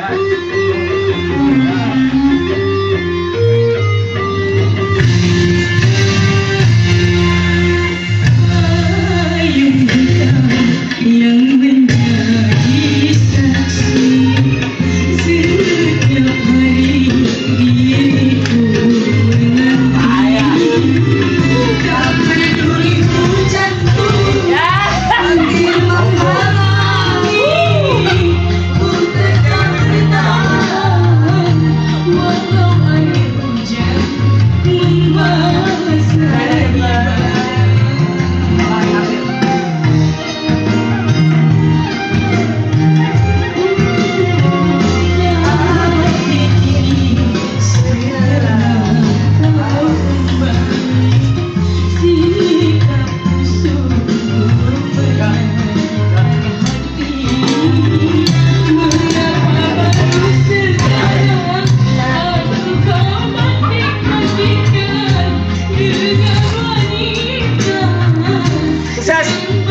Ayo. love. Yes.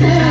Yeah.